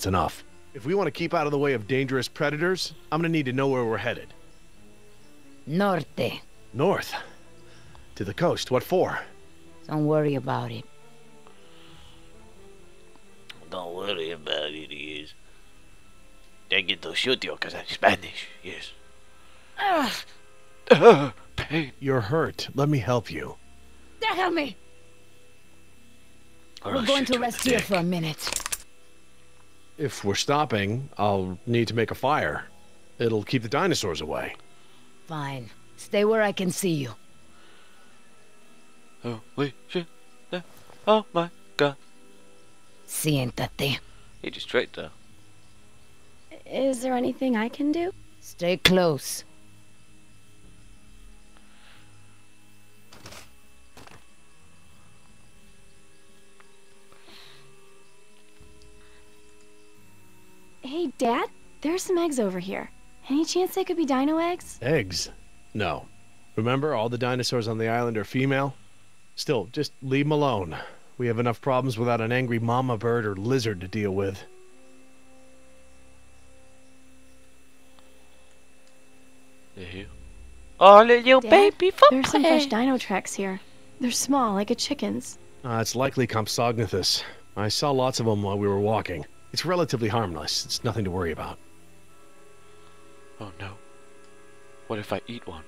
That's enough. If we want to keep out of the way of dangerous predators, I'm gonna need to know where we're headed. Norte. North. To the coast. What for? Don't worry about it. Don't worry about it, yes. They get to shoot you because I'm Spanish, yes. Ugh, Uh, pain. You're hurt. Let me help you. help me! Or We're I'll going to rest here for a minute. If we're stopping, I'll need to make a fire. It'll keep the dinosaurs away. Fine. Stay where I can see you. Holy shit. Oh my god. Siéntate. He just straight there. Is there anything I can do? Stay close. Hey, Dad, there's some eggs over here. Any chance they could be dino eggs? Eggs? No. Remember, all the dinosaurs on the island are female? Still, just leave them alone. We have enough problems without an angry mama bird or lizard to deal with. Yeah. Oh, little Dad, baby There's some fresh dino tracks here. They're small, like a chicken's. Uh, it's likely Compsognathus. I saw lots of them while we were walking. It's relatively harmless. It's nothing to worry about. Oh no. What if I eat one?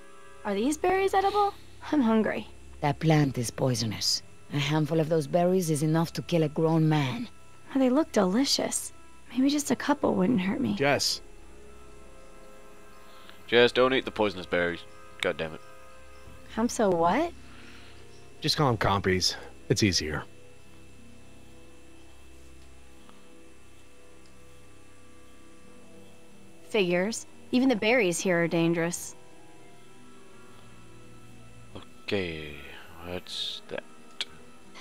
Are these berries edible? I'm hungry. That plant is poisonous. A handful of those berries is enough to kill a grown man. Oh, they look delicious. Maybe just a couple wouldn't hurt me. Jess, Jess, don't eat the poisonous berries. God damn it. I'm so what? just call them compies. It's easier. Figures. Even the berries here are dangerous. Okay, what's that?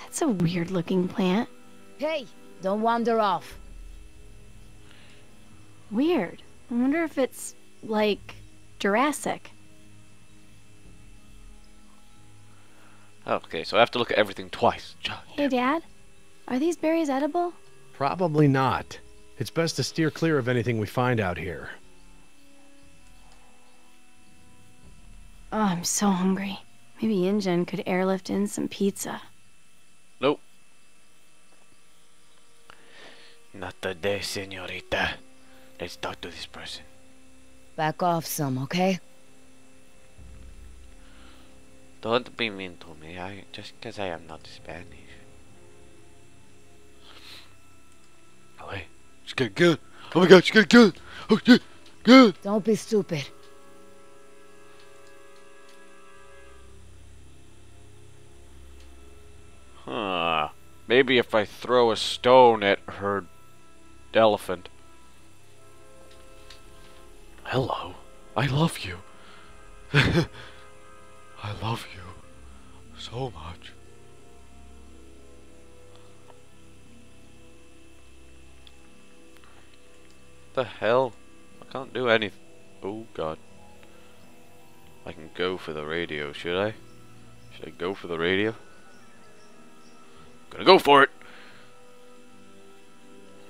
That's a weird looking plant. Hey, don't wander off. Weird. I wonder if it's, like, Jurassic. Okay, so I have to look at everything twice. Hey, Dad, are these berries edible? Probably not. It's best to steer clear of anything we find out here. Oh, I'm so hungry. Maybe InGen could airlift in some pizza. Nope. Not today, senorita. Let's talk to this person. Back off some, okay? Don't be mean to me. I just because I am not Spanish. Oh wait, she's getting good. Oh my god, she's getting good. Oh shit, good. Don't be stupid. Maybe if I throw a stone at her elephant. Hello. I love you. I love you so much. The hell? I can't do anything. Oh god. I can go for the radio, should I? Should I go for the radio? Gonna go for it.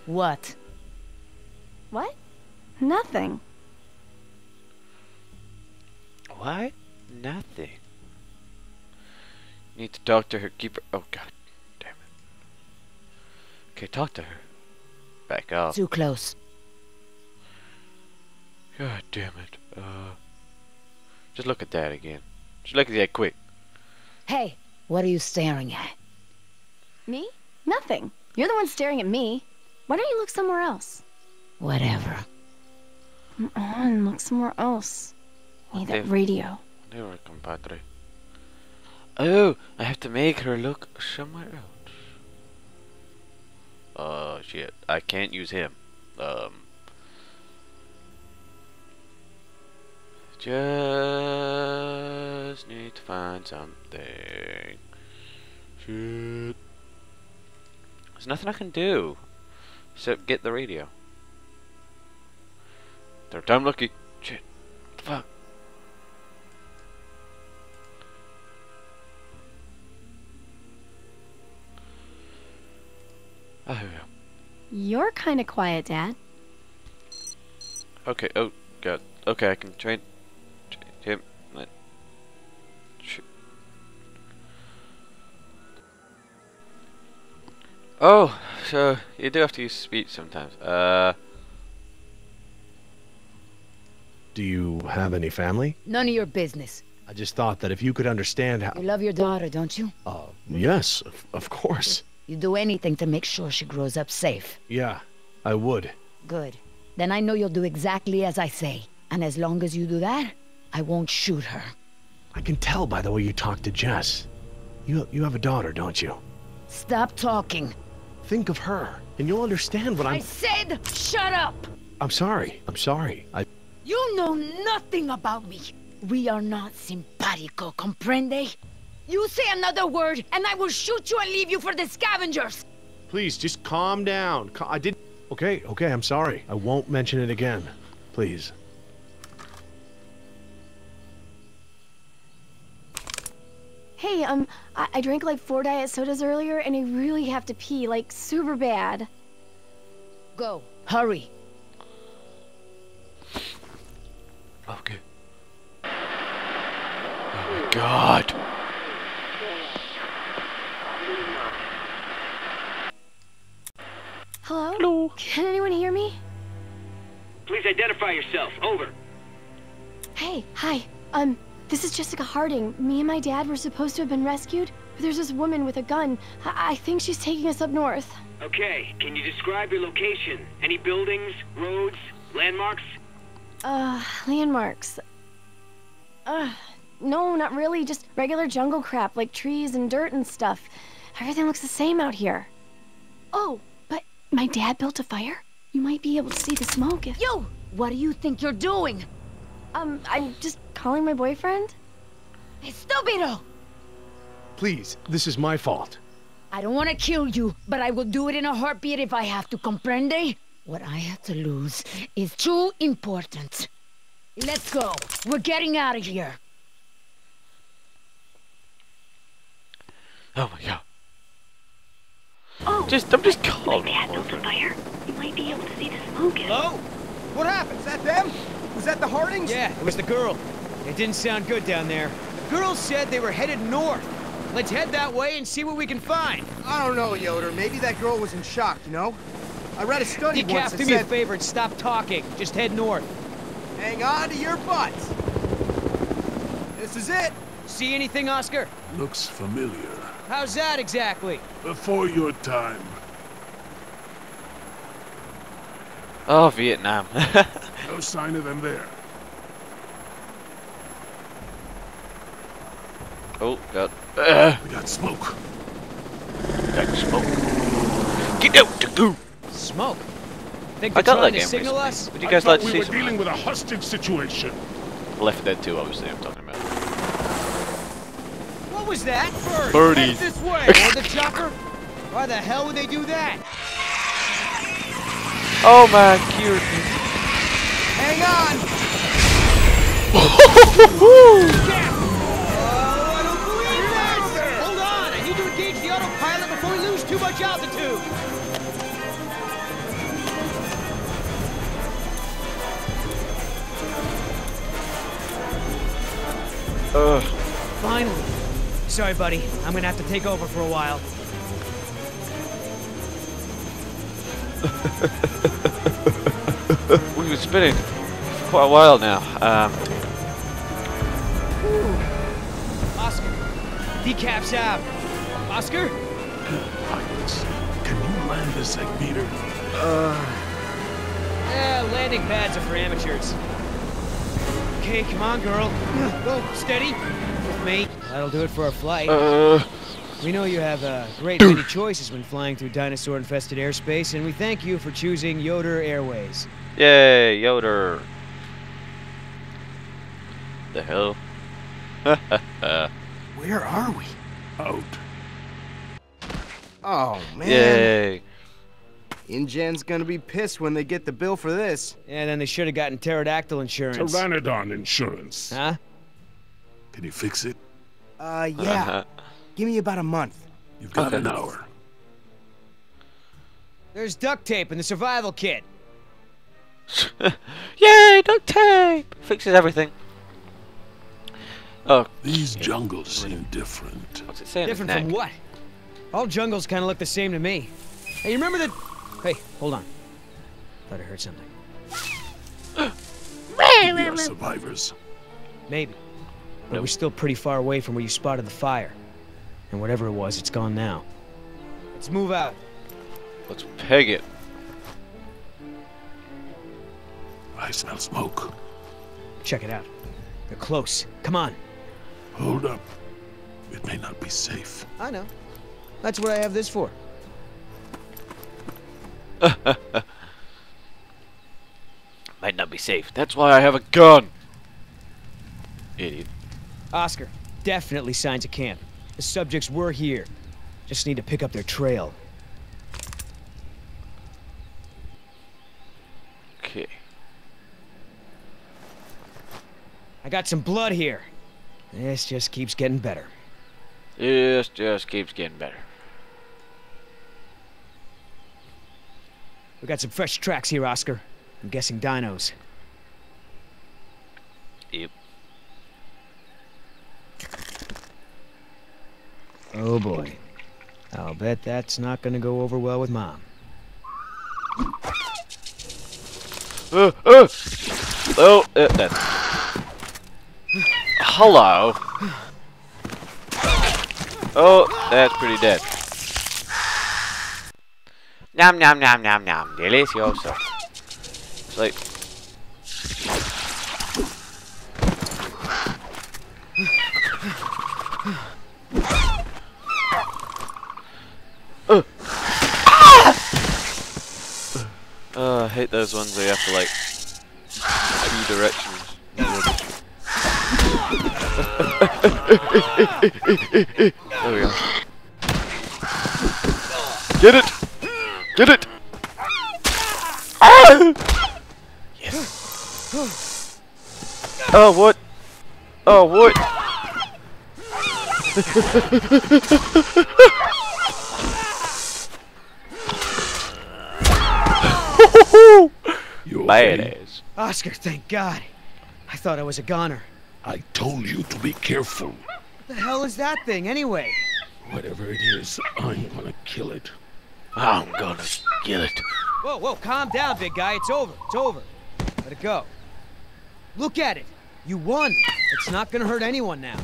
What? What? Nothing. What? Nothing. Need to talk to her. Keep her. Oh god, damn it. Okay, talk to her. Back up. Too close. God damn it. Uh, just look at that again. Just look at that quick. Hey, what are you staring at? Me? Nothing. You're the one staring at me. Why don't you look somewhere else? Whatever. Come on, look somewhere else. Need that radio. We compadre. Oh, I have to make her look somewhere else. Oh shit, I can't use him. Um. Just need to find something. Shit. There's nothing I can do. Except get the radio. Third time lucky. Shit. What the fuck? Oh, here we go. You're kind of quiet, Dad. Okay, oh god. Okay, I can train, train him. Oh, so you do have to use speech sometimes. Uh, Do you have any family? None of your business. I just thought that if you could understand how. You love your daughter, don't you? Uh, yes, of, of course. You do anything to make sure she grows up safe. Yeah, I would. Good. Then I know you'll do exactly as I say. And as long as you do that, I won't shoot her. I can tell by the way you talk to Jess. You, you have a daughter, don't you? Stop talking. Think of her, and you'll understand what I'm- I'm. said shut up! I'm sorry. I'm sorry. I. You know nothing about me. We are not simpatico, comprende? You say another word, and I will shoot you and leave you for the scavengers! Please, just calm down. I did. Okay, okay. I'm sorry. I won't mention it again. Please. Hey, um, I, I drank like four diet sodas earlier, and I really have to pee, like super bad. Go. Hurry. okay. Oh my god. Hello? Hello. Can anyone hear me? Please identify yourself. Over. Hey, hi. Um, this is Jessica Harding. Me and my dad were supposed to have been rescued, but there's this woman with a gun. I, I think she's taking us up north. Okay, can you describe your location? Any buildings, roads, landmarks? Uh, landmarks. Uh, no, not really. Just regular jungle crap, like trees and dirt and stuff. Everything looks the same out here. Oh, but my dad built a fire? You might be able to see the smoke if... You! What do you think you're doing? Um, I'm just calling my boyfriend? Estupido! Please, this is my fault. I don't want to kill you, but I will do it in a heartbeat if I have to, comprende? What I have to lose is too important. Let's go. We're getting out of here. Oh my god. Oh, Just, I'm just calling. dad built a fire. You might be able to see the smoke if... Hello? What happened? Is that them? Was that the Hardings? Yeah, it was the girl. It didn't sound good down there. The girl said they were headed north. Let's head that way and see what we can find. I don't know, Yoder. Maybe that girl was in shock, you know? I read a study Decaf, once do that me a favor and stop talking. Just head north. hang on to your butts. This is it. See anything, Oscar? Looks familiar. How's that exactly? Before your time. Oh, Vietnam. No sign of them there. oh god. Uh, We got smoke. got smoke. Get out to go. Smoke. Think I they're got trying that game signal recently. us? Would you guys thought like to we see were some? dealing with a hostage situation. Left Dead 2, obviously, I'm talking about. What was that? Bird. Birdies. Head this way. or the chopper? Why the hell would they do that? Oh my cute. Hang on. Oh, I don't believe this! Hold on, I need to engage the autopilot before we lose too much altitude. Ugh. Finally. Sorry, buddy. I'm gonna have to take over for a while. We've been spinning for quite a while now. Um, Oscar. Decaf's out. Oscar? Pilots, can you land this egg beater? Yeah, landing pads are for amateurs. Okay, come on, girl. Go, steady. With me. That'll do it for our flight. uh, We know you have a great many choices when flying through dinosaur-infested airspace, and we thank you for choosing Yoder Airways. yay, Yoder. The hell? Where are we? Out. Oh, man. Yay. InGen's gonna be pissed when they get the bill for this. And then they should have gotten pterodactyl insurance. Pteranodon insurance. Huh? Can you fix it? Uh, yeah. Give me about a month. You've got Okay. an hour. There's duct tape in the survival kit. Yay, duct tape! Fixes everything. Oh, These jungles seem different. what's it saying? Different from what? All jungles kind of look the same to me. Hey, you remember the... Hey, hold on. Thought I heard something. We are survivors. Maybe. But Nope. we're still pretty far away from where you spotted the fire. And whatever it was, it's gone now. Let's move out. Let's peg it. I smell smoke. Check it out. They're close. Come on. Hold up. It may not be safe. I know. That's what I have this for. Might not be safe. That's why I have a gun. Idiot. Oscar, definitely signs a camp. The subjects were here. Just need to pick up their trail. Okay. I got some blood here. This just keeps getting better. This just keeps getting better. We got some fresh tracks here, Oscar. I'm guessing dinos. Oh boy. I'll bet that's not gonna go over well with Mom. Uh, uh. Oh, uh, that's. Hello. Oh, that's pretty dead. Nom nom nom nom nom. Delicioso. It's like. Uh. Hate those ones where you have to like two directions. there we go. Get it! Get it! Ah! Yes. Oh what? Oh what? You okay? Badass. Oscar, thank God. I thought I was a goner. I told you to be careful. What the hell is that thing, anyway? Whatever it is, I'm gonna kill it. I'm gonna kill it. Whoa, whoa, calm down, big guy. It's over. It's over. Let it go. Look at it. You won. It's not gonna hurt anyone now.